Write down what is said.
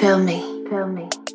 Feel me. Feel me.